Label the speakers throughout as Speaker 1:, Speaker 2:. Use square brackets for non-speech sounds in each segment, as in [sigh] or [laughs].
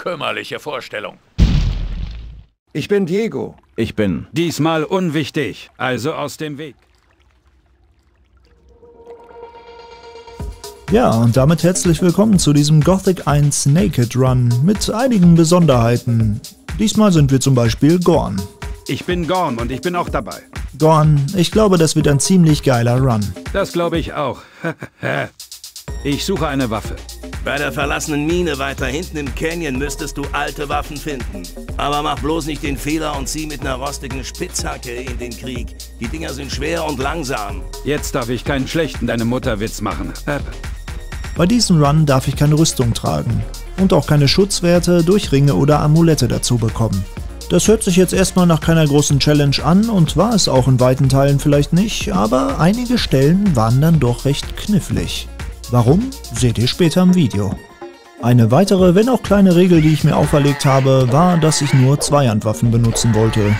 Speaker 1: Kümmerliche Vorstellung.
Speaker 2: Ich bin Diego.
Speaker 3: Ich bin
Speaker 4: Diesmal unwichtig, also aus dem Weg.
Speaker 5: Ja, und damit herzlich willkommen zu diesem Gothic 1 Naked Run mit einigen Besonderheiten. Diesmal sind wir zum Beispiel Gorn.
Speaker 4: Ich bin Gorn und ich bin auch dabei.
Speaker 5: Gorn, ich glaube, das wird ein ziemlich geiler Run.
Speaker 4: Das glaube ich auch. [laughs] ich suche eine Waffe.
Speaker 6: Bei der verlassenen Mine weiter hinten im Canyon müsstest du alte Waffen finden. Aber mach bloß nicht den Fehler und zieh mit einer rostigen Spitzhacke in den Krieg. Die Dinger sind schwer und langsam.
Speaker 4: Jetzt darf ich keinen schlechten deine Mutterwitz machen.
Speaker 5: Bei diesem Run darf ich keine Rüstung tragen und auch keine Schutzwerte durch Ringe oder Amulette dazu bekommen. Das hört sich jetzt erstmal nach keiner großen Challenge an und war es auch in weiten Teilen vielleicht nicht, aber einige Stellen waren dann doch recht knifflig. Warum, seht ihr später im Video. Eine weitere, wenn auch kleine Regel, die ich mir auferlegt habe, war, dass ich nur Zweihandwaffen benutzen wollte.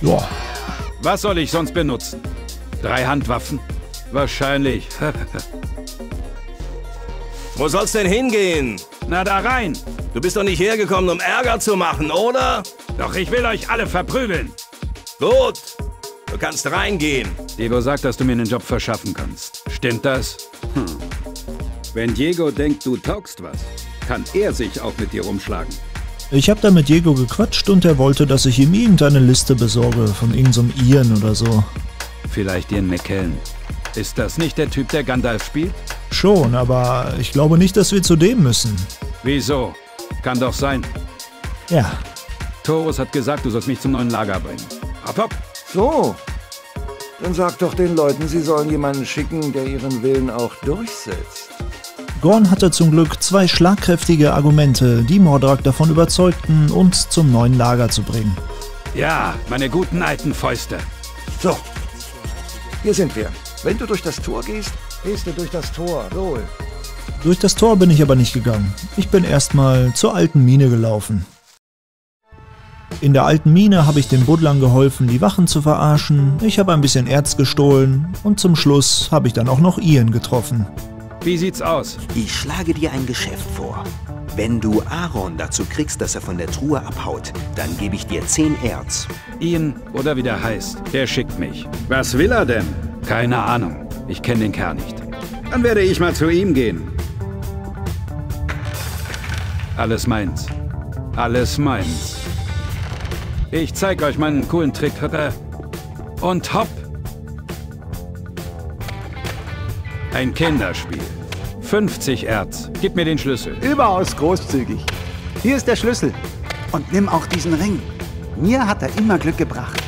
Speaker 5: Ja.
Speaker 4: Was soll ich sonst benutzen? Drei Handwaffen? Wahrscheinlich. [laughs]
Speaker 6: Wo soll's denn hingehen?
Speaker 4: Na da rein!
Speaker 6: Du bist doch nicht hergekommen, um Ärger zu machen, oder?
Speaker 4: Doch ich will euch alle verprügeln.
Speaker 6: Gut, du kannst reingehen.
Speaker 4: Diego sagt, dass du mir einen Job verschaffen kannst. Stimmt das? Hm. Wenn Diego denkt, du taugst was, kann er sich auch mit dir rumschlagen.
Speaker 5: Ich habe da mit Diego gequatscht und er wollte, dass ich ihm irgendeine Liste besorge von irgendeinem so Ian oder so.
Speaker 4: Vielleicht Ian McKellen. Ist das nicht der Typ, der Gandalf spielt?
Speaker 5: Schon, aber ich glaube nicht, dass wir zu dem müssen.
Speaker 4: Wieso? Kann doch sein.
Speaker 5: Ja.
Speaker 4: Torus hat gesagt, du sollst mich zum neuen Lager bringen. Hopp, hopp.
Speaker 2: So. Dann sag doch den Leuten, sie sollen jemanden schicken, der ihren Willen auch durchsetzt.
Speaker 5: Gorn hatte zum Glück zwei schlagkräftige Argumente, die Mordrak davon überzeugten, uns zum neuen Lager zu bringen.
Speaker 4: Ja, meine guten alten Fäuste.
Speaker 2: So. Hier sind wir. Wenn du durch das Tor gehst, gehst du durch das Tor. Wohl.
Speaker 5: Durch das Tor bin ich aber nicht gegangen. Ich bin erstmal zur alten Mine gelaufen. In der alten Mine habe ich den Buddlern geholfen, die Wachen zu verarschen, ich habe ein bisschen Erz gestohlen und zum Schluss habe ich dann auch noch Ian getroffen.
Speaker 4: Wie sieht's aus?
Speaker 7: Ich schlage dir ein Geschäft vor. Wenn du Aaron dazu kriegst, dass er von der Truhe abhaut, dann gebe ich dir 10 Erz.
Speaker 4: Ian oder wie der heißt, der schickt mich. Was will er denn? Keine Ahnung. Ich kenne den Kerl nicht. Dann werde ich mal zu ihm gehen. Alles meins. Alles meins. Ich zeig euch meinen coolen Trick. Und hopp! Ein Kinderspiel. 50 Erz. Gib mir den Schlüssel.
Speaker 8: Überaus großzügig. Hier ist der Schlüssel. Und nimm auch diesen Ring. Mir hat er immer Glück gebracht.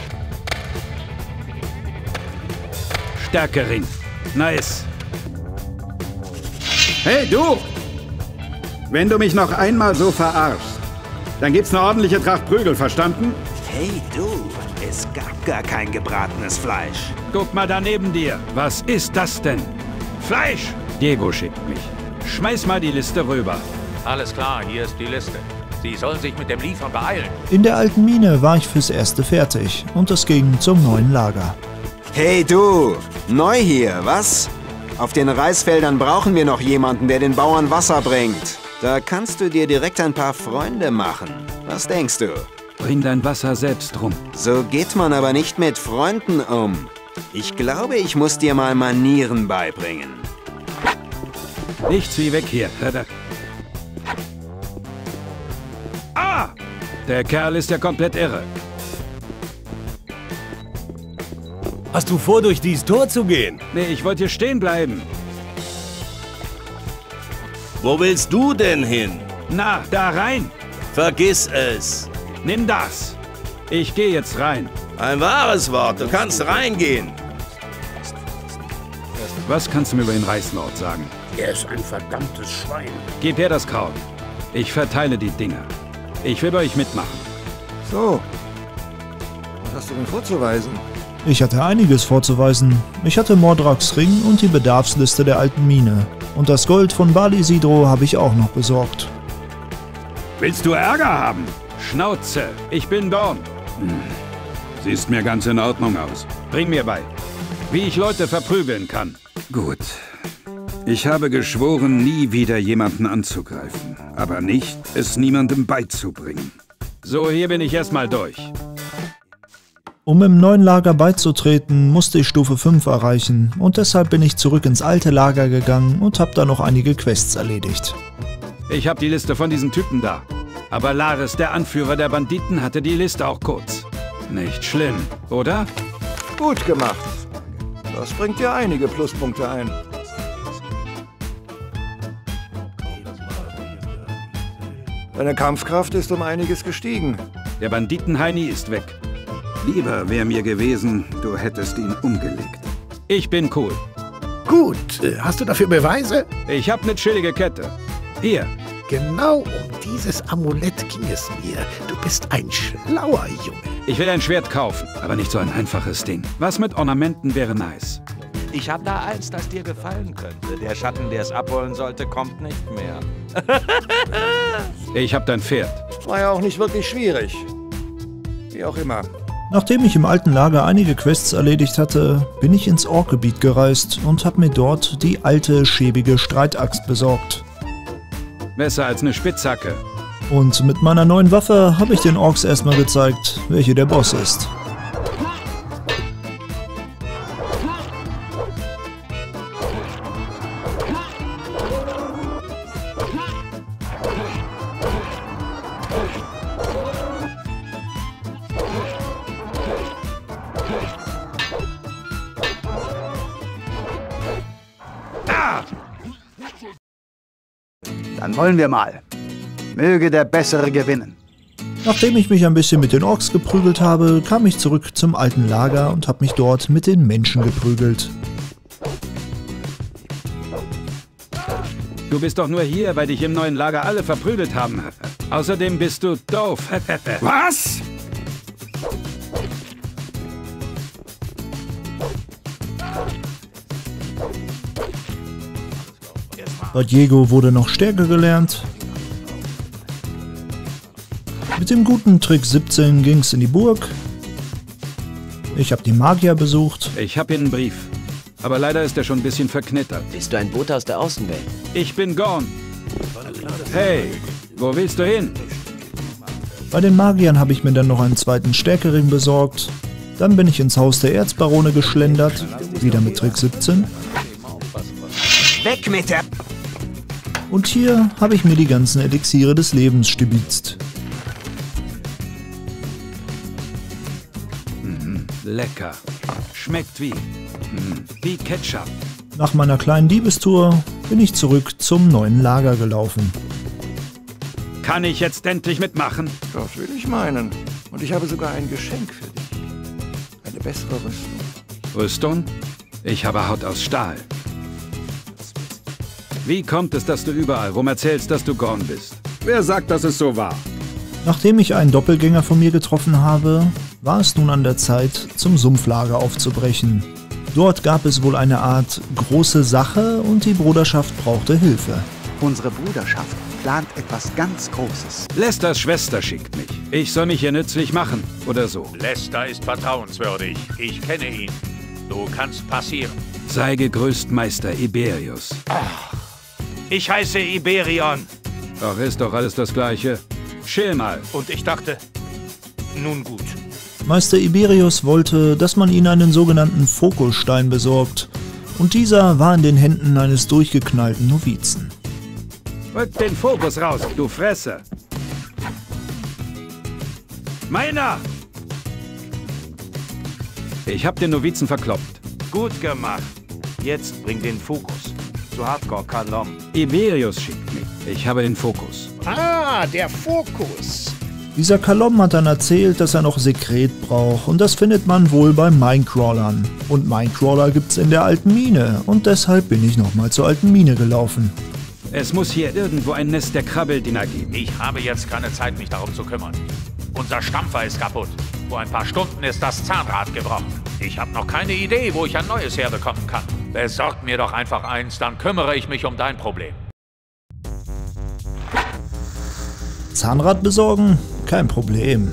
Speaker 4: Stärke-Ring. Nice.
Speaker 9: Hey, du! Wenn du mich noch einmal so verarschst, dann gibt's eine ordentliche Tracht Prügel, verstanden?
Speaker 7: Hey, du! Es gab gar kein gebratenes Fleisch.
Speaker 4: Guck mal da neben dir. Was ist das denn? Fleisch! Diego schickt mich. Schmeiß mal die Liste rüber.
Speaker 1: Alles klar, hier ist die Liste. Sie sollen sich mit dem Liefern beeilen.
Speaker 5: In der alten Mine war ich fürs Erste fertig und es ging zum neuen Lager.
Speaker 10: Hey du! Neu hier, was? Auf den Reisfeldern brauchen wir noch jemanden, der den Bauern Wasser bringt. Da kannst du dir direkt ein paar Freunde machen. Was denkst du?
Speaker 4: Bring dein Wasser selbst rum.
Speaker 10: So geht man aber nicht mit Freunden um. Ich glaube, ich muss dir mal Manieren beibringen.
Speaker 4: Nichts wie weg hier. Ah! Der Kerl ist ja komplett irre.
Speaker 11: Hast du vor, durch dieses Tor zu gehen?
Speaker 4: Nee, ich wollte hier stehen bleiben.
Speaker 6: Wo willst du denn hin?
Speaker 4: Na, da rein.
Speaker 6: Vergiss es.
Speaker 4: Nimm das. Ich gehe jetzt rein.
Speaker 6: Ein wahres Wort. Du kannst reingehen.
Speaker 4: Was kannst du mir über den Reichslord sagen?
Speaker 1: Er ist ein verdammtes Schwein.
Speaker 4: Gib her das Kraut. Ich verteile die Dinger. Ich will bei euch mitmachen.
Speaker 2: So. Was hast du denn vorzuweisen?
Speaker 5: Ich hatte einiges vorzuweisen. Ich hatte Mordraks Ring und die Bedarfsliste der alten Mine. Und das Gold von Bali Sidro habe ich auch noch besorgt.
Speaker 4: Willst du Ärger haben? Schnauze, ich bin Dorn. Hm. Siehst mir ganz in Ordnung aus. Bring mir bei, wie ich Leute verprügeln kann. Gut. Ich habe geschworen, nie wieder jemanden anzugreifen. Aber nicht, es niemandem beizubringen. So, hier bin ich erstmal durch.
Speaker 5: Um im neuen Lager beizutreten, musste ich Stufe 5 erreichen und deshalb bin ich zurück ins alte Lager gegangen und habe da noch einige Quests erledigt.
Speaker 4: Ich habe die Liste von diesen Typen da. Aber Laris, der Anführer der Banditen, hatte die Liste auch kurz. Nicht schlimm, oder?
Speaker 2: Gut gemacht. Das bringt dir einige Pluspunkte ein. Deine Kampfkraft ist um einiges gestiegen.
Speaker 4: Der Banditen-Heini ist weg. Lieber wäre mir gewesen, du hättest ihn umgelegt. Ich bin cool.
Speaker 3: Gut, äh, hast du dafür Beweise?
Speaker 4: Ich hab ne chillige Kette. Hier.
Speaker 3: Genau um dieses Amulett ging es mir. Du bist ein schlauer Junge.
Speaker 4: Ich will ein Schwert kaufen, aber nicht so ein einfaches Ding. Was mit Ornamenten wäre nice.
Speaker 1: Ich habe da eins, das dir gefallen könnte. Der Schatten, der es abholen sollte, kommt nicht mehr. [laughs]
Speaker 4: ich hab dein Pferd.
Speaker 2: War ja auch nicht wirklich schwierig. Wie auch immer.
Speaker 5: Nachdem ich im alten Lager einige Quests erledigt hatte, bin ich ins Orkgebiet gereist und habe mir dort die alte, schäbige Streitaxt besorgt.
Speaker 4: Besser als eine Spitzhacke.
Speaker 5: Und mit meiner neuen Waffe habe ich den Orks erstmal gezeigt, welche der Boss ist.
Speaker 8: Wollen wir mal. Möge der Bessere gewinnen.
Speaker 5: Nachdem ich mich ein bisschen mit den Orks geprügelt habe, kam ich zurück zum alten Lager und habe mich dort mit den Menschen geprügelt.
Speaker 4: Du bist doch nur hier, weil dich im neuen Lager alle verprügelt haben. Außerdem bist du doof. [laughs]
Speaker 9: Was?
Speaker 5: Diego wurde noch stärker gelernt. Mit dem guten Trick 17 ging's in die Burg. Ich habe die Magier besucht.
Speaker 4: Ich habe hier einen Brief. Aber leider ist er schon ein bisschen verknittert.
Speaker 12: Bist du ein Bote aus der Außenwelt?
Speaker 4: Ich bin Gorn. Hey, wo willst du hin?
Speaker 5: Bei den Magiern habe ich mir dann noch einen zweiten Stärkering besorgt. Dann bin ich ins Haus der Erzbarone geschlendert, wieder mit Trick 17.
Speaker 10: Weg mit der...
Speaker 5: Und hier habe ich mir die ganzen Elixiere des Lebens stibitzt.
Speaker 4: Mhm, lecker. Schmeckt wie... Mhm, wie Ketchup.
Speaker 5: Nach meiner kleinen Diebestour bin ich zurück zum neuen Lager gelaufen.
Speaker 4: Kann ich jetzt endlich mitmachen?
Speaker 2: Das will ich meinen. Und ich habe sogar ein Geschenk für dich. Eine bessere Rüstung.
Speaker 4: Rüstung? Ich habe Haut aus Stahl. Wie kommt es, dass du überall rum erzählst, dass du Gorn bist?
Speaker 9: Wer sagt, dass es so war?
Speaker 5: Nachdem ich einen Doppelgänger von mir getroffen habe, war es nun an der Zeit, zum Sumpflager aufzubrechen. Dort gab es wohl eine Art große Sache und die Bruderschaft brauchte Hilfe.
Speaker 8: Unsere Bruderschaft plant etwas ganz Großes.
Speaker 4: Lesters Schwester schickt mich. Ich soll mich hier nützlich machen oder so.
Speaker 1: Lester ist vertrauenswürdig. Ich kenne ihn. Du kannst passieren.
Speaker 4: Sei gegrüßt, Meister Iberius.
Speaker 1: Ach, ich heiße Iberion.
Speaker 4: Ach, ist doch alles das Gleiche. Chill mal.
Speaker 1: Und ich dachte, nun gut.
Speaker 5: Meister Iberius wollte, dass man ihn einen sogenannten Fokusstein besorgt. Und dieser war in den Händen eines durchgeknallten Novizen.
Speaker 4: Rück den Fokus raus, du Fresse! Meiner! Ich hab den Novizen verkloppt.
Speaker 1: Gut gemacht. Jetzt bring den Fokus. Zu Hardcore Kalom.
Speaker 4: Iberius schickt mich. Ich habe den Fokus.
Speaker 3: Ah, der Fokus.
Speaker 5: Dieser Kalom hat dann erzählt, dass er noch Sekret braucht und das findet man wohl bei Minecrawlern. Und Minecrawler gibt's in der alten Mine und deshalb bin ich nochmal zur alten Mine gelaufen.
Speaker 4: Es muss hier irgendwo ein Nest der Krabbeldiener geben.
Speaker 1: Ich habe jetzt keine Zeit, mich darum zu kümmern. Unser Stampfer ist kaputt. Vor ein paar Stunden ist das Zahnrad gebrochen. Ich habe noch keine Idee, wo ich ein neues herbekommen kann. Besorg mir doch einfach eins, dann kümmere ich mich um dein Problem.
Speaker 5: Zahnrad besorgen? Kein Problem.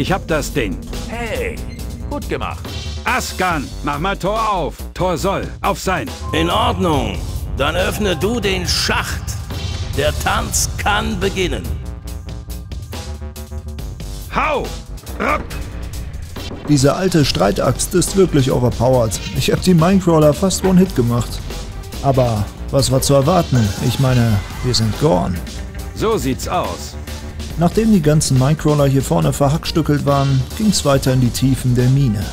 Speaker 4: Ich hab das Ding.
Speaker 1: Hey, gut gemacht.
Speaker 4: Askan, mach mal Tor auf. Tor soll auf sein.
Speaker 6: In Ordnung. Dann öffne du den Schacht. Der Tanz kann beginnen.
Speaker 4: Hau! Ruck!
Speaker 5: Diese alte Streitaxt ist wirklich overpowered. Ich habe die Minecrawler fast One-Hit gemacht. Aber was war zu erwarten? Ich meine, wir sind gone.
Speaker 4: So sieht's aus.
Speaker 5: Nachdem die ganzen Minecrawler hier vorne verhackstückelt waren, ging's weiter in die Tiefen der Mine.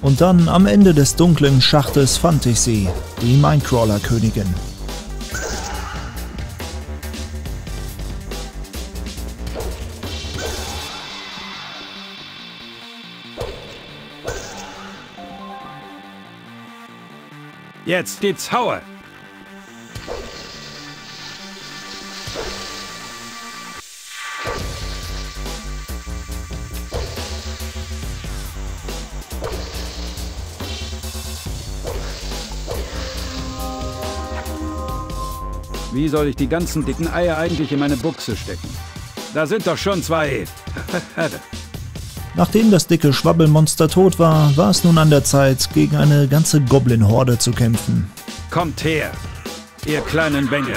Speaker 5: Und dann am Ende des dunklen Schachtes fand ich sie, die Minecrawler-Königin.
Speaker 4: Jetzt gibt's Haue. Wie soll ich die ganzen dicken Eier eigentlich in meine Buchse stecken? Da sind doch schon zwei. [laughs]
Speaker 5: Nachdem das dicke Schwabbelmonster tot war, war es nun an der Zeit, gegen eine ganze Goblin-Horde zu kämpfen.
Speaker 4: Kommt her, ihr kleinen Bengel.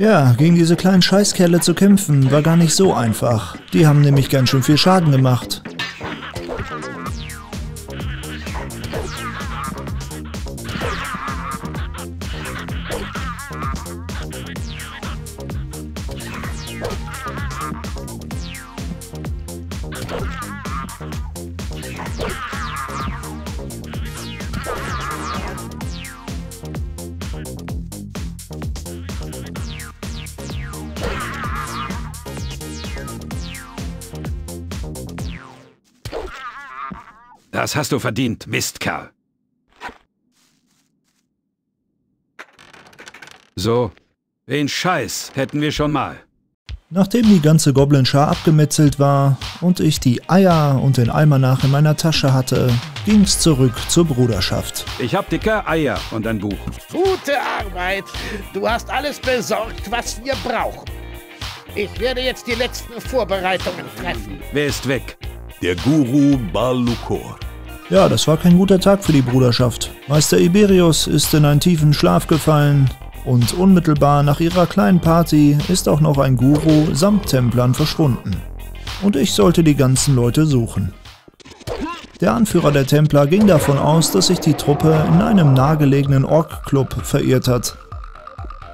Speaker 5: Ja, gegen diese kleinen Scheißkerle zu kämpfen, war gar nicht so einfach. Die haben nämlich ganz schön viel Schaden gemacht.
Speaker 4: Das hast du verdient, Mistkerl. So, den Scheiß hätten wir schon mal.
Speaker 5: Nachdem die ganze Goblin-Schar abgemetzelt war und ich die Eier und den Almanach in meiner Tasche hatte, ging's zurück zur Bruderschaft.
Speaker 4: Ich hab dicke Eier und ein Buch.
Speaker 3: Gute Arbeit. Du hast alles besorgt, was wir brauchen. Ich werde jetzt die letzten Vorbereitungen treffen.
Speaker 4: Wer ist weg?
Speaker 12: Der Guru Balukor.
Speaker 5: Ja, das war kein guter Tag für die Bruderschaft. Meister Iberius ist in einen tiefen Schlaf gefallen und unmittelbar nach ihrer kleinen Party ist auch noch ein Guru samt Templern verschwunden. Und ich sollte die ganzen Leute suchen. Der Anführer der Templer ging davon aus, dass sich die Truppe in einem nahegelegenen Ork-Club verirrt hat.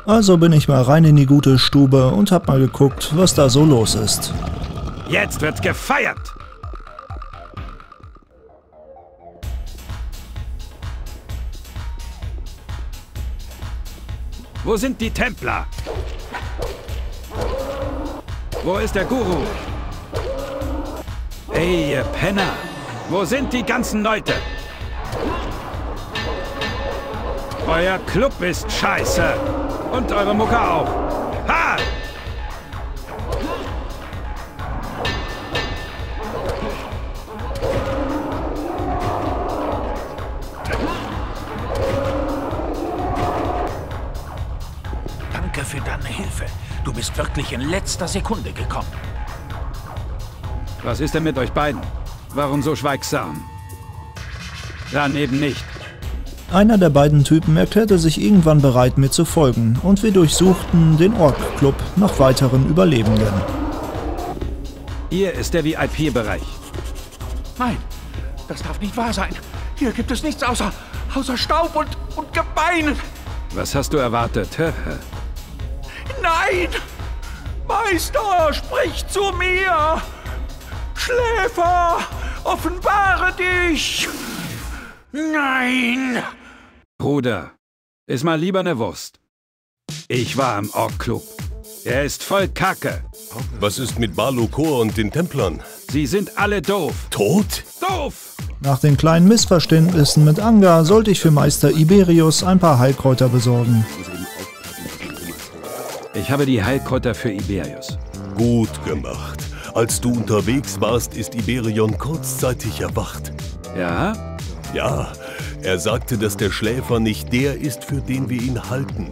Speaker 5: Also bin ich mal rein in die gute Stube und hab mal geguckt, was da so los ist.
Speaker 4: Jetzt wird gefeiert! Wo sind die Templer? Wo ist der Guru? Ey, ihr Penner! Wo sind die ganzen Leute? Euer Club ist scheiße. Und eure Mucke auch. Ha!
Speaker 1: Für deine Hilfe. Du bist wirklich in letzter Sekunde gekommen.
Speaker 4: Was ist denn mit euch beiden? Warum so schweigsam? Dann eben nicht.
Speaker 5: Einer der beiden Typen erklärte sich irgendwann bereit, mir zu folgen, und wir durchsuchten den Ork-Club nach weiteren Überlebenden.
Speaker 4: Hier ist der VIP-Bereich.
Speaker 1: Nein, das darf nicht wahr sein. Hier gibt es nichts außer, außer Staub und, und Gebeinen.
Speaker 4: Was hast du erwartet?
Speaker 1: Nein! Meister, sprich zu mir! Schläfer, offenbare dich! Nein!
Speaker 4: Bruder, iss mal lieber eine Wurst. Ich war im Ork-Club. Er ist voll Kacke.
Speaker 12: Was ist mit Balukor und den Templern?
Speaker 4: Sie sind alle doof.
Speaker 12: Tot?
Speaker 4: Doof!
Speaker 5: Nach den kleinen Missverständnissen mit Anga sollte ich für Meister Iberius ein paar Heilkräuter besorgen.
Speaker 4: Ich habe die Heilkräuter für Iberius.
Speaker 12: Gut gemacht. Als du unterwegs warst, ist Iberion kurzzeitig erwacht.
Speaker 4: Ja?
Speaker 12: Ja, er sagte, dass der Schläfer nicht der ist, für den wir ihn halten.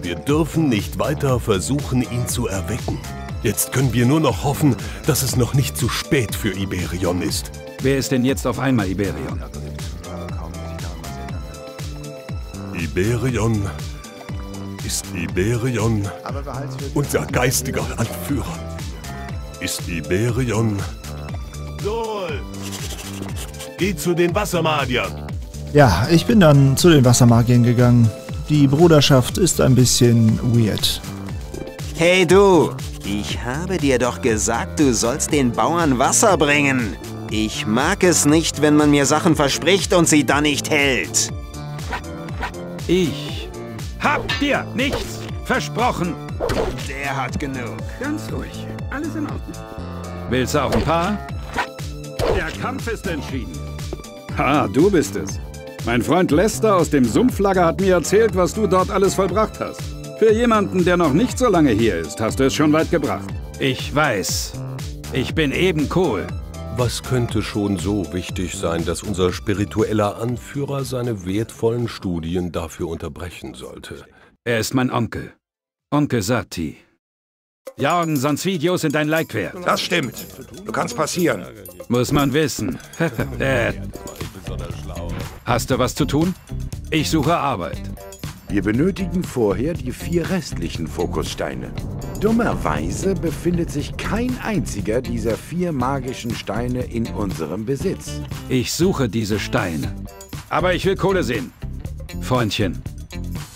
Speaker 12: Wir dürfen nicht weiter versuchen, ihn zu erwecken. Jetzt können wir nur noch hoffen, dass es noch nicht zu spät für Iberion ist.
Speaker 4: Wer ist denn jetzt auf einmal Iberion?
Speaker 12: Iberion ist Iberion unser geistiger Anführer. Ist Iberion. Sol! Geh zu den Wassermagiern.
Speaker 5: Ja, ich bin dann zu den Wassermagiern gegangen. Die Bruderschaft ist ein bisschen weird.
Speaker 10: Hey du, ich habe dir doch gesagt, du sollst den Bauern Wasser bringen. Ich mag es nicht, wenn man mir Sachen verspricht und sie dann nicht hält.
Speaker 4: Ich hab dir nichts versprochen.
Speaker 10: Der hat genug.
Speaker 9: Ganz ruhig. Alles in Ordnung.
Speaker 4: Willst du auch ein paar?
Speaker 9: Der Kampf ist entschieden. Ha, du bist es. Mein Freund Lester aus dem Sumpflager hat mir erzählt, was du dort alles vollbracht hast. Für jemanden, der noch nicht so lange hier ist, hast du es schon weit gebracht.
Speaker 4: Ich weiß. Ich bin eben cool.
Speaker 12: Was könnte schon so wichtig sein, dass unser spiritueller Anführer seine wertvollen Studien dafür unterbrechen sollte?
Speaker 4: Er ist mein Onkel. Onkel Sati. Jorgen, sonst Videos sind ein Like wert.
Speaker 13: Das stimmt. Du kannst passieren.
Speaker 4: Muss man wissen. [laughs] äh, hast du was zu tun? Ich suche Arbeit.
Speaker 13: Wir benötigen vorher die vier restlichen Fokussteine. Dummerweise befindet sich kein einziger dieser vier magischen Steine in unserem Besitz.
Speaker 4: Ich suche diese Steine. Aber ich will Kohle sehen. Freundchen.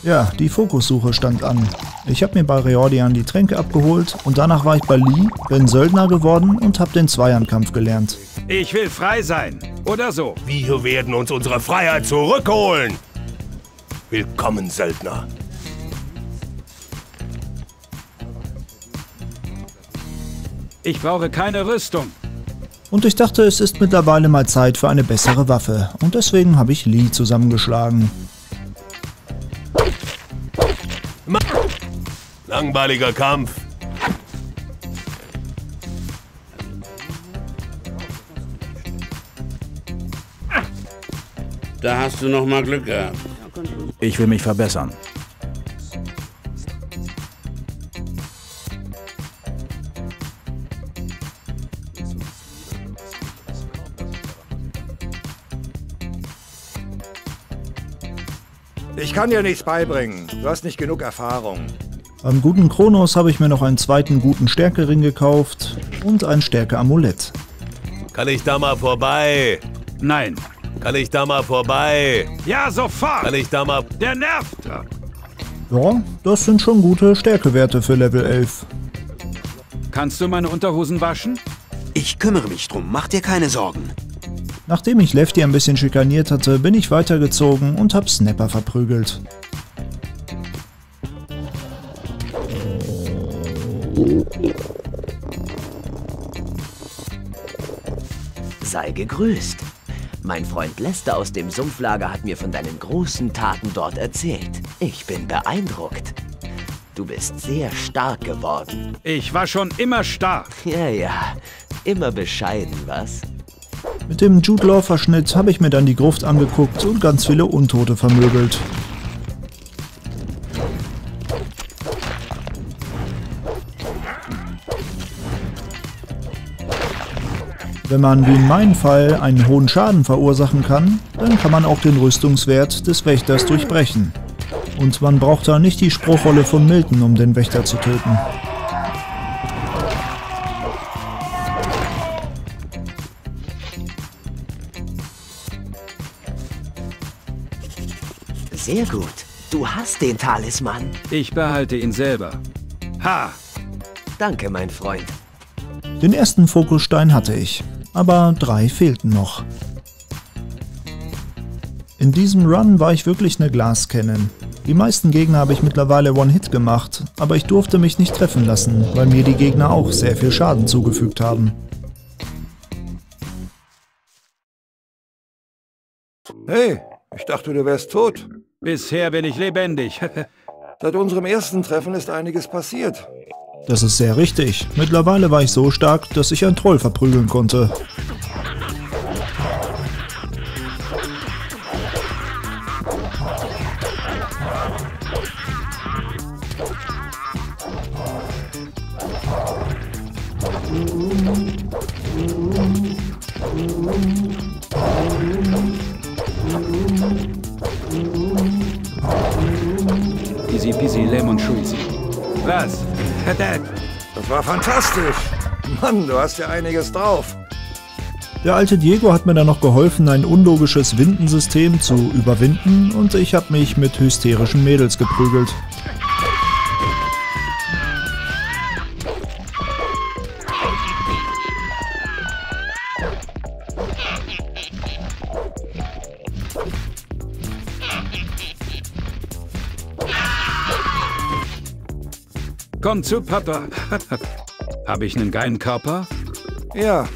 Speaker 5: Ja, die Fokussuche stand an. Ich habe mir bei Reordian die Tränke abgeholt und danach war ich bei Lee, bin Söldner geworden und habe den Zweiernkampf gelernt.
Speaker 4: Ich will frei sein. Oder so.
Speaker 12: Wir werden uns unsere Freiheit zurückholen. Willkommen, Söldner.
Speaker 4: Ich brauche keine Rüstung.
Speaker 5: Und ich dachte, es ist mittlerweile mal Zeit für eine bessere Waffe. Und deswegen habe ich Lee zusammengeschlagen.
Speaker 12: Langweiliger Kampf.
Speaker 14: Da hast du noch mal Glück gehabt.
Speaker 15: Ich will mich verbessern.
Speaker 2: Ich kann dir nichts beibringen. Du hast nicht genug Erfahrung.
Speaker 5: Beim guten Kronos habe ich mir noch einen zweiten guten Stärkering gekauft und ein Stärke-Amulett.
Speaker 12: Kann ich da mal vorbei?
Speaker 4: Nein.
Speaker 12: Kann ich da mal vorbei?
Speaker 4: Ja, sofort!
Speaker 12: Kann ich da mal...
Speaker 4: Der nervt!
Speaker 5: Ja, das sind schon gute Stärkewerte für Level 11.
Speaker 4: Kannst du meine Unterhosen waschen?
Speaker 10: Ich kümmere mich drum, mach dir keine Sorgen.
Speaker 5: Nachdem ich Lefty ein bisschen schikaniert hatte, bin ich weitergezogen und hab Snapper verprügelt.
Speaker 16: Sei gegrüßt. Mein Freund Lester aus dem Sumpflager hat mir von deinen großen Taten dort erzählt. Ich bin beeindruckt. Du bist sehr stark geworden.
Speaker 4: Ich war schon immer stark.
Speaker 16: Ja, ja. Immer bescheiden, was?
Speaker 5: Mit dem Jude Law-Verschnitt habe ich mir dann die Gruft angeguckt und ganz viele Untote vermöbelt. Wenn man wie in meinem Fall einen hohen Schaden verursachen kann, dann kann man auch den Rüstungswert des Wächters durchbrechen. Und man braucht da nicht die Spruchrolle von Milton, um den Wächter zu töten.
Speaker 16: Sehr gut. Du hast den Talisman.
Speaker 4: Ich behalte ihn selber. Ha!
Speaker 16: Danke, mein Freund.
Speaker 5: Den ersten Fokusstein hatte ich, aber drei fehlten noch. In diesem Run war ich wirklich eine Glascannon. Die meisten Gegner habe ich mittlerweile One-Hit gemacht, aber ich durfte mich nicht treffen lassen, weil mir die Gegner auch sehr viel Schaden zugefügt haben.
Speaker 2: Hey, ich dachte, du wärst tot.
Speaker 4: Bisher bin ich lebendig. [laughs]
Speaker 2: Seit unserem ersten Treffen ist einiges passiert.
Speaker 5: Das ist sehr richtig. Mittlerweile war ich so stark, dass ich einen Troll verprügeln konnte.
Speaker 4: Easy peasy lemon squeezy. Was? Cadet?
Speaker 2: Das war fantastisch. Mann, du hast ja einiges drauf.
Speaker 5: Der alte Diego hat mir dann noch geholfen, ein unlogisches Windensystem zu überwinden und ich habe mich mit hysterischen Mädels geprügelt.
Speaker 4: Komm zu Papa. Habe ich einen geilen Körper?
Speaker 2: Ja.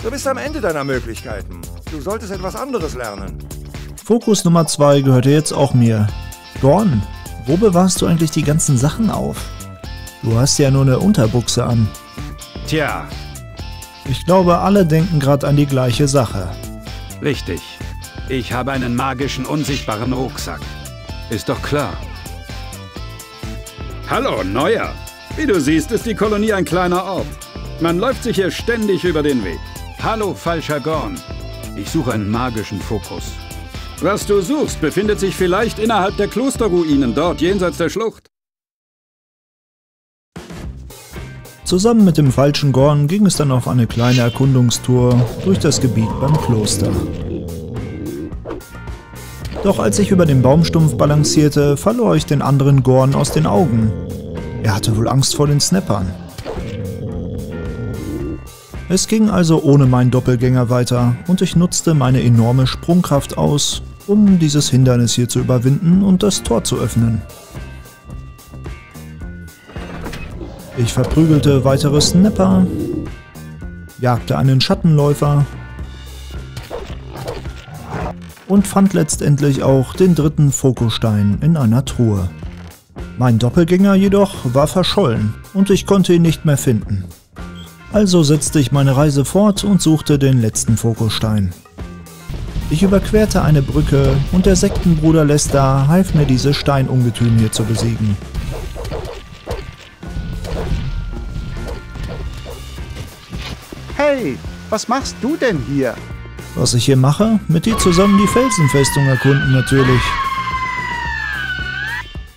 Speaker 2: Du bist am Ende deiner Möglichkeiten. Du solltest etwas anderes lernen.
Speaker 5: Fokus Nummer 2 gehörte jetzt auch mir. Gorn, wo bewahrst du eigentlich die ganzen Sachen auf? Du hast ja nur eine Unterbuchse an.
Speaker 4: Tja.
Speaker 5: Ich glaube, alle denken gerade an die gleiche Sache.
Speaker 4: Richtig. Ich habe einen magischen, unsichtbaren Rucksack. Ist doch klar. Hallo, Neuer. Wie du siehst, ist die Kolonie ein kleiner Ort. Man läuft sich hier ständig über den Weg. Hallo, falscher Gorn. Ich suche einen magischen Fokus. Was du suchst, befindet sich vielleicht innerhalb der Klosterruinen, dort jenseits der Schlucht.
Speaker 5: Zusammen mit dem falschen Gorn ging es dann auf eine kleine Erkundungstour durch das Gebiet beim Kloster. Doch als ich über den Baumstumpf balancierte, verlor ich den anderen Gorn aus den Augen. Er hatte wohl Angst vor den Snappern. Es ging also ohne meinen Doppelgänger weiter und ich nutzte meine enorme Sprungkraft aus, um dieses Hindernis hier zu überwinden und das Tor zu öffnen. Ich verprügelte weitere Snapper, jagte einen Schattenläufer und fand letztendlich auch den dritten Fokusstein in einer Truhe. Mein Doppelgänger jedoch war verschollen und ich konnte ihn nicht mehr finden. Also setzte ich meine Reise fort und suchte den letzten Fokusstein. Ich überquerte eine Brücke und der Sektenbruder Lester half mir diese Steinungetüm hier zu besiegen.
Speaker 8: Hey, was machst du denn hier?
Speaker 5: Was ich hier mache? Mit dir zusammen die Felsenfestung erkunden natürlich.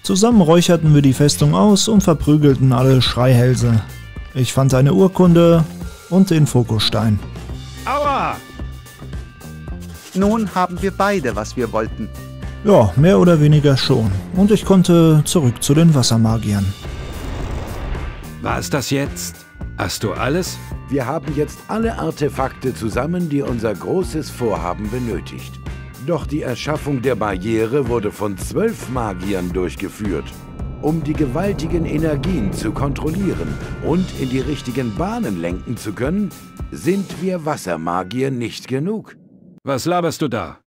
Speaker 5: Zusammen räucherten wir die Festung aus und verprügelten alle Schreihälse. Ich fand eine Urkunde und den Fokusstein.
Speaker 4: Aua!
Speaker 8: Nun haben wir beide, was wir wollten.
Speaker 5: Ja, mehr oder weniger schon. Und ich konnte zurück zu den Wassermagiern.
Speaker 4: War es das jetzt? Hast du alles?
Speaker 13: Wir haben jetzt alle Artefakte zusammen, die unser großes Vorhaben benötigt. Doch die Erschaffung der Barriere wurde von zwölf Magiern durchgeführt. Um die gewaltigen Energien zu kontrollieren und in die richtigen Bahnen lenken zu können, sind wir Wassermagier nicht genug.
Speaker 4: Was laberst du da?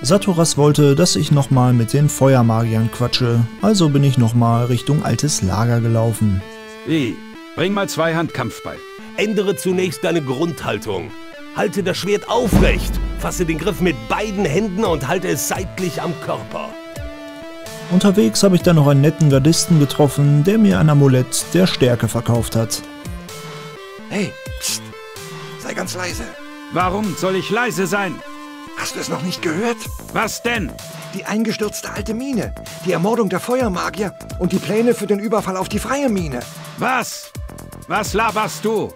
Speaker 5: Saturas wollte, dass ich nochmal mit den Feuermagiern quatsche, also bin ich nochmal Richtung altes Lager gelaufen.
Speaker 4: Wie? Bring mal zwei Handkampf bei.
Speaker 6: Ändere zunächst deine Grundhaltung. Halte das Schwert aufrecht, fasse den Griff mit beiden Händen und halte es seitlich am Körper.
Speaker 5: Unterwegs habe ich dann noch einen netten Gardisten getroffen, der mir ein Amulett der Stärke verkauft hat.
Speaker 2: Hey, pst, sei ganz leise.
Speaker 4: Warum soll ich leise sein?
Speaker 2: Hast du es noch nicht gehört?
Speaker 4: Was denn?
Speaker 2: Die eingestürzte alte Mine, die Ermordung der Feuermagier und die Pläne für den Überfall auf die freie Mine.
Speaker 4: Was? Was laberst du?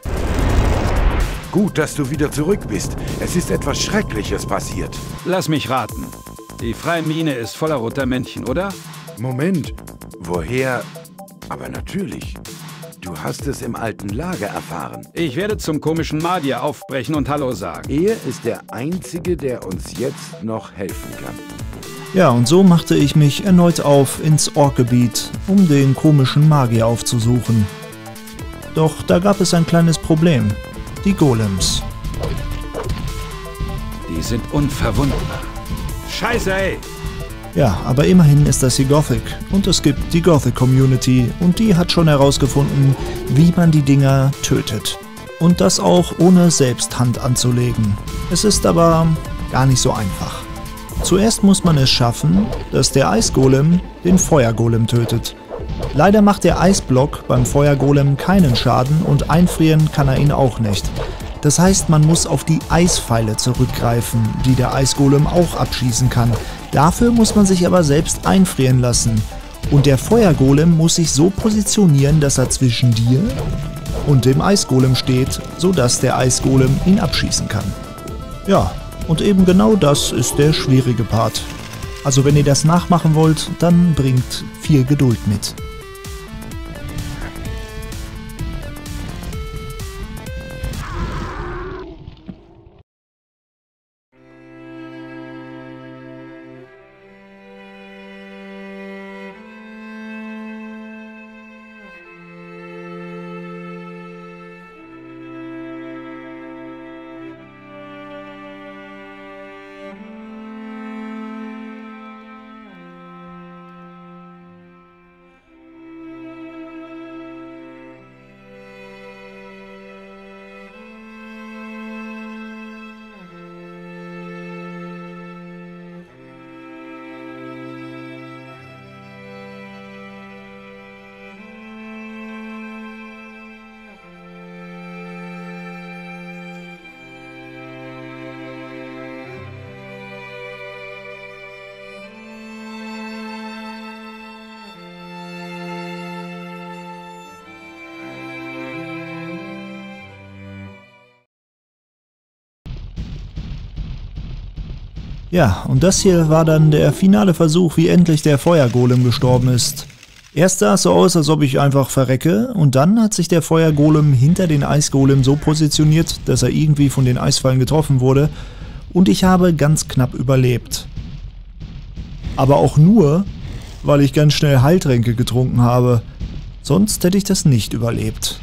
Speaker 13: Gut, dass du wieder zurück bist. Es ist etwas Schreckliches passiert.
Speaker 4: Lass mich raten. Die freie Mine ist voller roter Männchen, oder?
Speaker 13: Moment. Woher? Aber natürlich. Du hast es im alten Lager erfahren.
Speaker 4: Ich werde zum komischen Magier aufbrechen und Hallo sagen.
Speaker 13: Er ist der Einzige, der uns jetzt noch helfen kann.
Speaker 5: Ja, und so machte ich mich erneut auf ins Orkgebiet, um den komischen Magier aufzusuchen. Doch da gab es ein kleines Problem. Die Golems.
Speaker 4: Die sind unverwundbar. Scheiße, ey!
Speaker 5: Ja, aber immerhin ist das die Gothic und es gibt die Gothic Community und die hat schon herausgefunden, wie man die Dinger tötet. Und das auch ohne selbst Hand anzulegen. Es ist aber gar nicht so einfach. Zuerst muss man es schaffen, dass der Eisgolem den Feuergolem tötet. Leider macht der Eisblock beim Feuergolem keinen Schaden und einfrieren kann er ihn auch nicht. Das heißt, man muss auf die Eispfeile zurückgreifen, die der Eisgolem auch abschießen kann. Dafür muss man sich aber selbst einfrieren lassen. Und der Feuergolem muss sich so positionieren, dass er zwischen dir und dem Eisgolem steht, sodass der Eisgolem ihn abschießen kann. Ja, und eben genau das ist der schwierige Part. Also wenn ihr das nachmachen wollt, dann bringt viel Geduld mit. Ja, und das hier war dann der finale Versuch, wie endlich der Feuergolem gestorben ist. Erst sah es so aus, als ob ich einfach verrecke, und dann hat sich der Feuergolem hinter den Eisgolem so positioniert, dass er irgendwie von den Eisfallen getroffen wurde, und ich habe ganz knapp überlebt. Aber auch nur, weil ich ganz schnell Heiltränke getrunken habe. Sonst hätte ich das nicht überlebt.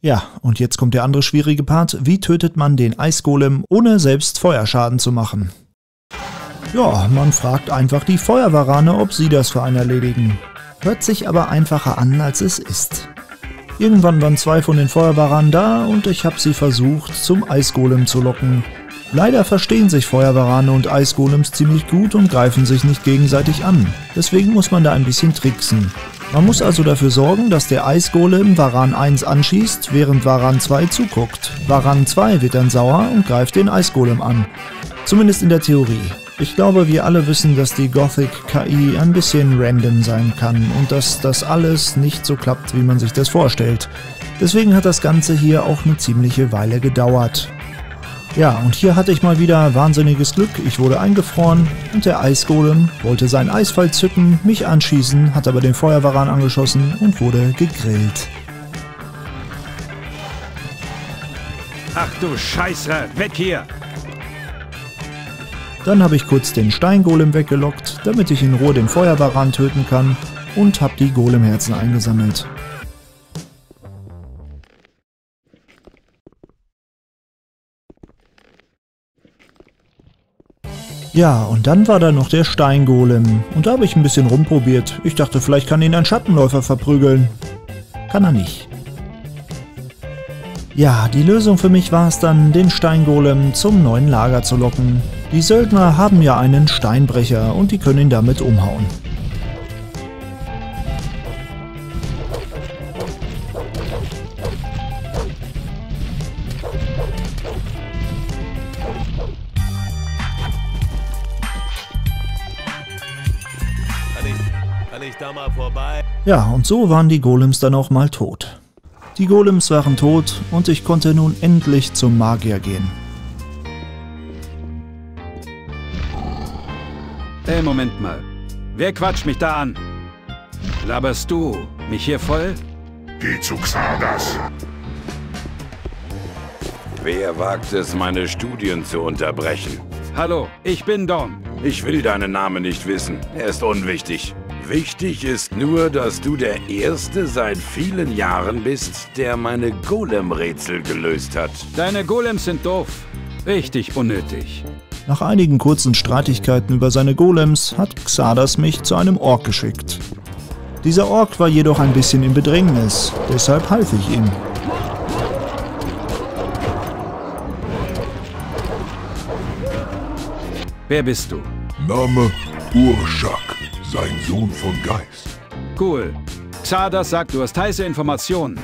Speaker 9: Ja,
Speaker 5: und jetzt kommt der andere schwierige Part. Wie tötet man den Eisgolem, ohne selbst Feuerschaden zu machen? Ja, man fragt einfach die Feuerwarane, ob sie das für einen erledigen. Hört sich aber einfacher an, als es ist. Irgendwann waren zwei von den Feuerwaranen da und ich habe sie versucht, zum Eisgolem zu locken. Leider verstehen sich Feuerwarane und Eisgolems ziemlich gut und greifen sich nicht gegenseitig an. Deswegen muss man da ein bisschen tricksen. Man muss also dafür sorgen, dass der Eisgolem Varan 1 anschießt, während Varan 2 zuguckt. Varan 2 wird dann sauer und greift den Eisgolem an. Zumindest in der Theorie. Ich glaube, wir alle wissen, dass die Gothic KI ein bisschen random sein kann und dass das alles nicht so klappt, wie man sich das vorstellt. Deswegen hat das Ganze hier auch eine ziemliche Weile gedauert. Ja, und hier hatte ich mal wieder wahnsinniges Glück. Ich wurde eingefroren und der Eisgolem wollte seinen Eisfall zücken, mich anschießen, hat aber den Feuerwaran angeschossen und wurde gegrillt.
Speaker 9: Ach du Scheiße, weg hier!
Speaker 5: Dann habe ich kurz den Steingolem weggelockt, damit ich in Ruhe den Feuerwaran töten kann und habe die Golemherzen eingesammelt. Ja, und dann war da noch der Steingolem. Und da habe ich ein bisschen rumprobiert. Ich dachte, vielleicht kann ihn ein Schattenläufer verprügeln. Kann er nicht. Ja, die Lösung für mich war es dann, den Steingolem zum neuen Lager zu locken. Die Söldner haben ja einen Steinbrecher und die können ihn damit umhauen. Ja, und so waren die Golems dann auch mal tot. Die Golems waren tot und ich konnte nun endlich zum Magier gehen.
Speaker 9: Hey, Moment mal. Wer quatscht mich da an? Laberst du mich hier voll?
Speaker 17: Geh zu Xardas.
Speaker 13: Wer wagt es, meine Studien zu unterbrechen?
Speaker 9: Hallo, ich bin Dorn.
Speaker 13: Ich will deinen Namen nicht wissen. Er ist unwichtig. Wichtig ist nur, dass du der Erste seit vielen Jahren bist, der meine Golem-Rätsel gelöst hat.
Speaker 4: Deine Golems sind doof. Richtig unnötig.
Speaker 5: Nach einigen kurzen Streitigkeiten über seine Golems hat Xardas mich zu einem Ork geschickt. Dieser Ork war jedoch ein bisschen in Bedrängnis, deshalb half ich ihm.
Speaker 4: Wer bist du?
Speaker 17: Name Urschak, sein Sohn von Geist.
Speaker 4: Cool. Xardas sagt, du hast heiße Informationen.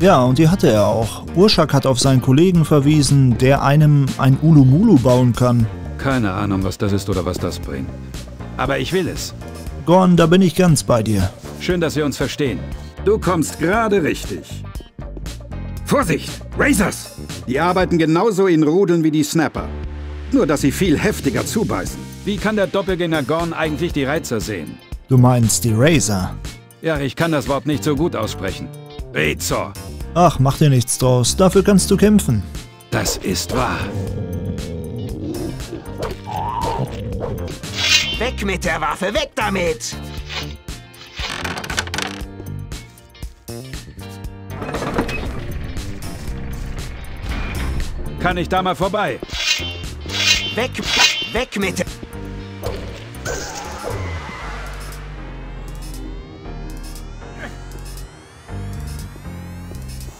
Speaker 5: Ja, und die hatte er auch. Urschak hat auf seinen Kollegen verwiesen, der einem ein Ulumulu bauen kann.
Speaker 4: Keine Ahnung, was das ist oder was das bringt. Aber ich will es.
Speaker 5: Gorn, da bin ich ganz bei dir.
Speaker 4: Schön, dass wir uns verstehen. Du kommst gerade richtig. Vorsicht! Razors! Die arbeiten genauso in Rudeln wie die Snapper. Nur, dass sie viel heftiger zubeißen. Wie kann der Doppelgänger Gorn eigentlich die Reizer sehen?
Speaker 5: Du meinst die Razor?
Speaker 4: Ja, ich kann das Wort nicht so gut aussprechen. Razor.
Speaker 5: Ach, mach dir nichts draus. Dafür kannst du kämpfen.
Speaker 4: Das ist wahr.
Speaker 10: Weg mit der Waffe, weg damit!
Speaker 4: Kann ich da mal vorbei?
Speaker 10: Weg, weg mit der...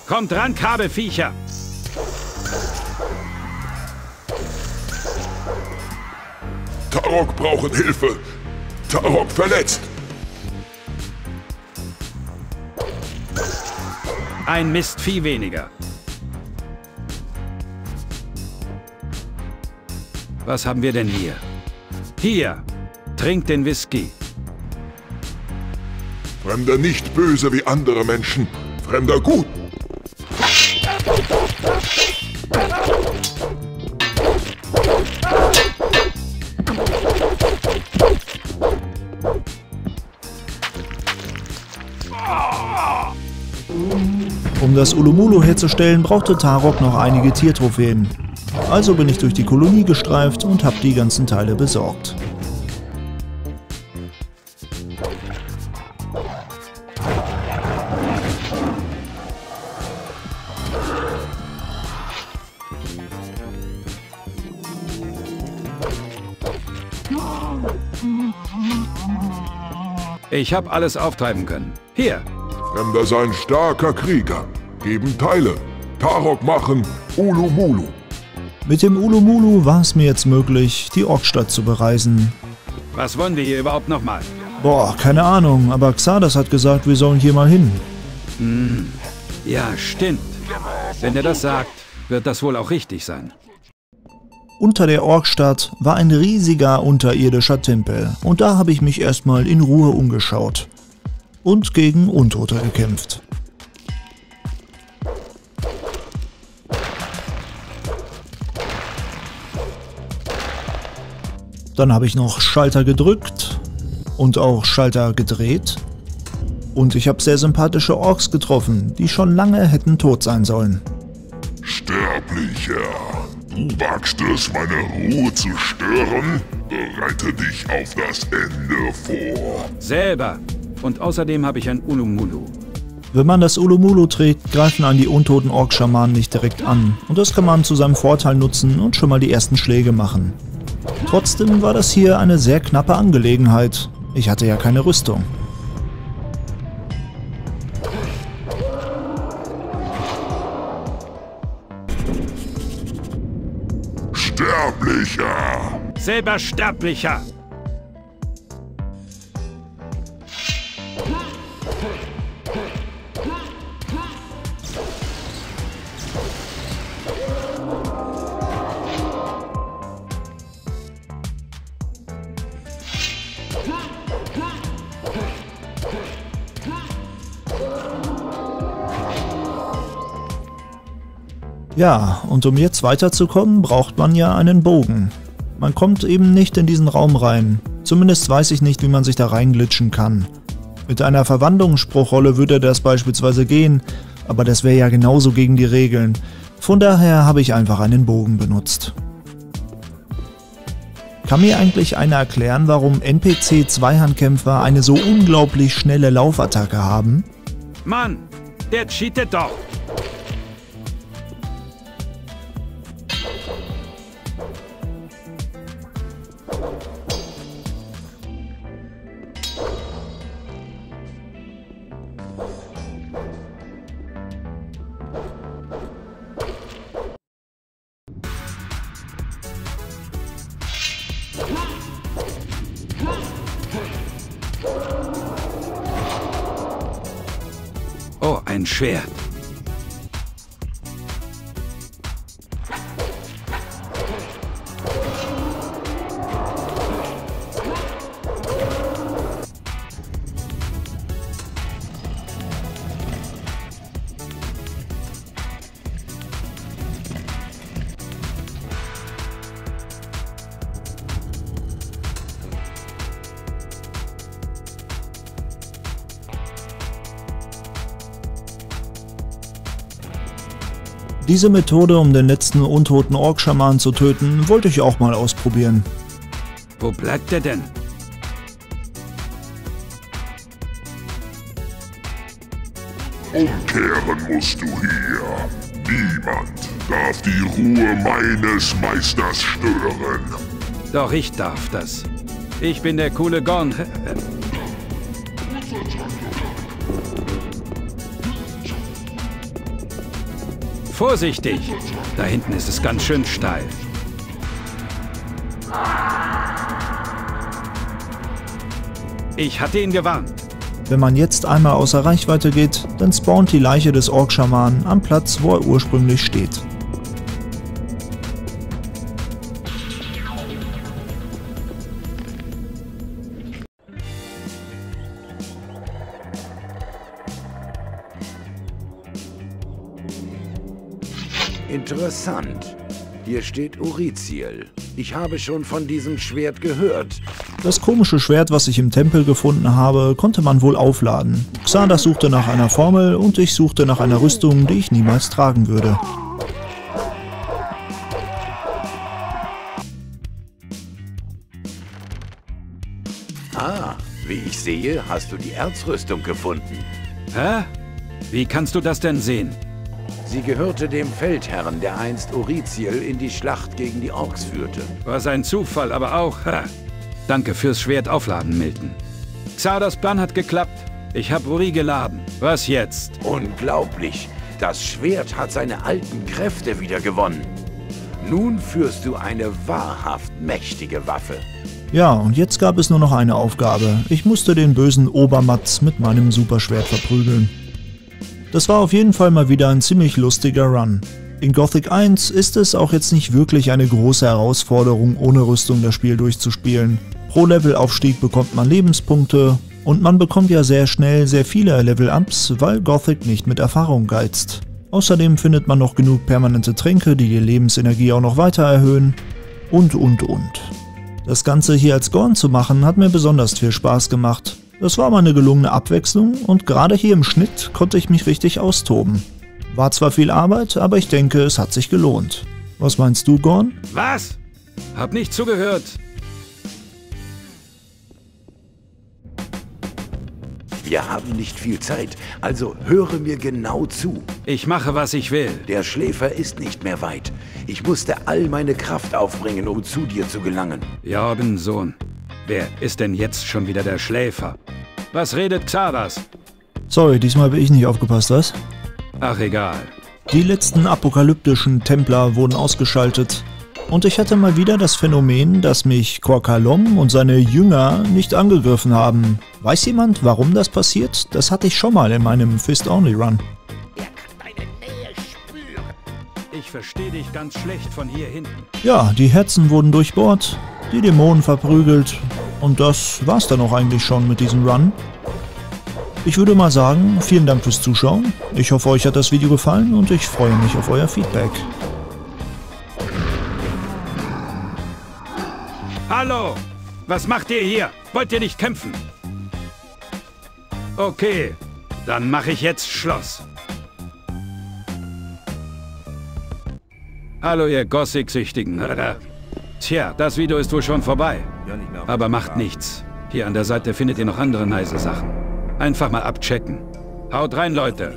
Speaker 4: Kommt ran, Kabelviecher!
Speaker 17: Tarok brauchen Hilfe. Tarok verletzt.
Speaker 4: Ein Mistvieh weniger. Was haben wir denn hier? Hier! Trink den Whisky.
Speaker 17: Fremder nicht böse wie andere Menschen. Fremder gut.
Speaker 5: Um das Ulumulu herzustellen, brauchte Tarok noch einige Tiertrophäen. Also bin ich durch die Kolonie gestreift und habe die ganzen Teile besorgt.
Speaker 4: Ich habe alles auftreiben können. Hier.
Speaker 17: Fremder sein starker Krieger. Geben Teile. Tarok machen Ulumulu.
Speaker 5: Mit dem Ulumulu war es mir jetzt möglich, die Orkstadt zu bereisen.
Speaker 4: Was wollen wir hier überhaupt nochmal?
Speaker 5: Boah, keine Ahnung, aber Xardas hat gesagt, wir sollen hier mal hin.
Speaker 4: Hm. Ja, stimmt. Wenn er das sagt, wird das wohl auch richtig sein.
Speaker 5: Unter der Orkstadt war ein riesiger unterirdischer Tempel und da habe ich mich erstmal in Ruhe umgeschaut und gegen Untote gekämpft. Dann habe ich noch Schalter gedrückt und auch Schalter gedreht. Und ich habe sehr sympathische Orks getroffen, die schon lange hätten tot sein sollen.
Speaker 17: Sterblicher, du wagst es, meine Ruhe zu stören? Bereite dich auf das Ende vor.
Speaker 4: Selber. Und außerdem habe ich ein Ulumulu.
Speaker 5: Wenn man das Ulumulu trägt, greifen an die untoten Ork-Schamanen nicht direkt an. Und das kann man zu seinem Vorteil nutzen und schon mal die ersten Schläge machen. Trotzdem war das hier eine sehr knappe Angelegenheit. Ich hatte ja keine Rüstung.
Speaker 17: Sterblicher!
Speaker 4: Selber Sterblicher!
Speaker 5: Ja, und um jetzt weiterzukommen, braucht man ja einen Bogen. Man kommt eben nicht in diesen Raum rein. Zumindest weiß ich nicht, wie man sich da reinglitschen kann. Mit einer Verwandlungsspruchrolle würde das beispielsweise gehen, aber das wäre ja genauso gegen die Regeln. Von daher habe ich einfach einen Bogen benutzt. Kann mir eigentlich einer erklären, warum NPC-Zweihandkämpfer eine so unglaublich schnelle Laufattacke haben?
Speaker 4: Mann, der cheatet doch!
Speaker 5: Diese Methode, um den letzten untoten Orkschaman zu töten, wollte ich auch mal ausprobieren.
Speaker 4: Wo bleibt er denn?
Speaker 17: Umkehren musst du hier. Niemand darf die Ruhe meines Meisters stören.
Speaker 4: Doch ich darf das. Ich bin der coole Gorn. Vorsichtig! Da hinten ist es ganz schön steil. Ich hatte ihn gewarnt.
Speaker 5: Wenn man jetzt einmal außer Reichweite geht, dann spawnt die Leiche des Orkschamanen am Platz, wo er ursprünglich steht.
Speaker 13: Interessant. Hier steht Uriziel. Ich habe schon von diesem Schwert gehört.
Speaker 5: Das komische Schwert, was ich im Tempel gefunden habe, konnte man wohl aufladen. Xardas suchte nach einer Formel und ich suchte nach einer Rüstung, die ich niemals tragen würde.
Speaker 13: Ah, wie ich sehe, hast du die Erzrüstung gefunden.
Speaker 4: Hä? Wie kannst du das denn sehen?
Speaker 13: Sie gehörte dem Feldherrn, der einst Uriziel in die Schlacht gegen die Orks führte.
Speaker 4: Was ein Zufall, aber auch. Ha. Danke fürs Schwert aufladen, Milton. Xardas Plan hat geklappt. Ich habe Uri geladen. Was jetzt?
Speaker 13: Unglaublich. Das Schwert hat seine alten Kräfte wieder gewonnen. Nun führst du eine wahrhaft mächtige Waffe.
Speaker 5: Ja, und jetzt gab es nur noch eine Aufgabe. Ich musste den bösen Obermatz mit meinem Superschwert verprügeln. Das war auf jeden Fall mal wieder ein ziemlich lustiger Run. In Gothic 1 ist es auch jetzt nicht wirklich eine große Herausforderung, ohne Rüstung das Spiel durchzuspielen. Pro Levelaufstieg bekommt man Lebenspunkte und man bekommt ja sehr schnell sehr viele Level-Ups, weil Gothic nicht mit Erfahrung geizt. Außerdem findet man noch genug permanente Tränke, die die Lebensenergie auch noch weiter erhöhen und und und. Das Ganze hier als Gorn zu machen hat mir besonders viel Spaß gemacht. Das war mal eine gelungene Abwechslung und gerade hier im Schnitt konnte ich mich richtig austoben. War zwar viel Arbeit, aber ich denke, es hat sich gelohnt. Was meinst du, Gorn?
Speaker 4: Was? Hab nicht zugehört.
Speaker 13: Wir haben nicht viel Zeit, also höre mir genau zu.
Speaker 4: Ich mache, was ich will.
Speaker 13: Der Schläfer ist nicht mehr weit. Ich musste all meine Kraft aufbringen, um zu dir zu gelangen.
Speaker 4: Jorgen, Sohn. Wer ist denn jetzt schon wieder der Schläfer? Was redet Xardas?
Speaker 5: Sorry, diesmal habe ich nicht aufgepasst, was?
Speaker 4: Ach, egal.
Speaker 5: Die letzten apokalyptischen Templer wurden ausgeschaltet. Und ich hatte mal wieder das Phänomen, dass mich Korkalom und seine Jünger nicht angegriffen haben. Weiß jemand, warum das passiert? Das hatte ich schon mal in meinem Fist-Only-Run.
Speaker 4: Ich verstehe dich ganz schlecht von hier hinten.
Speaker 5: Ja, die Herzen wurden durchbohrt, die Dämonen verprügelt und das war's dann auch eigentlich schon mit diesem Run. Ich würde mal sagen, vielen Dank fürs Zuschauen. Ich hoffe, euch hat das Video gefallen und ich freue mich auf euer Feedback.
Speaker 4: Hallo! Was macht ihr hier? Wollt ihr nicht kämpfen? Okay, dann mache ich jetzt Schluss. Hallo, ihr Gothic-Süchtigen. Tja, das Video ist wohl schon vorbei. Aber macht nichts. Hier an der Seite findet ihr noch andere nice Sachen. Einfach mal abchecken. Haut rein, Leute.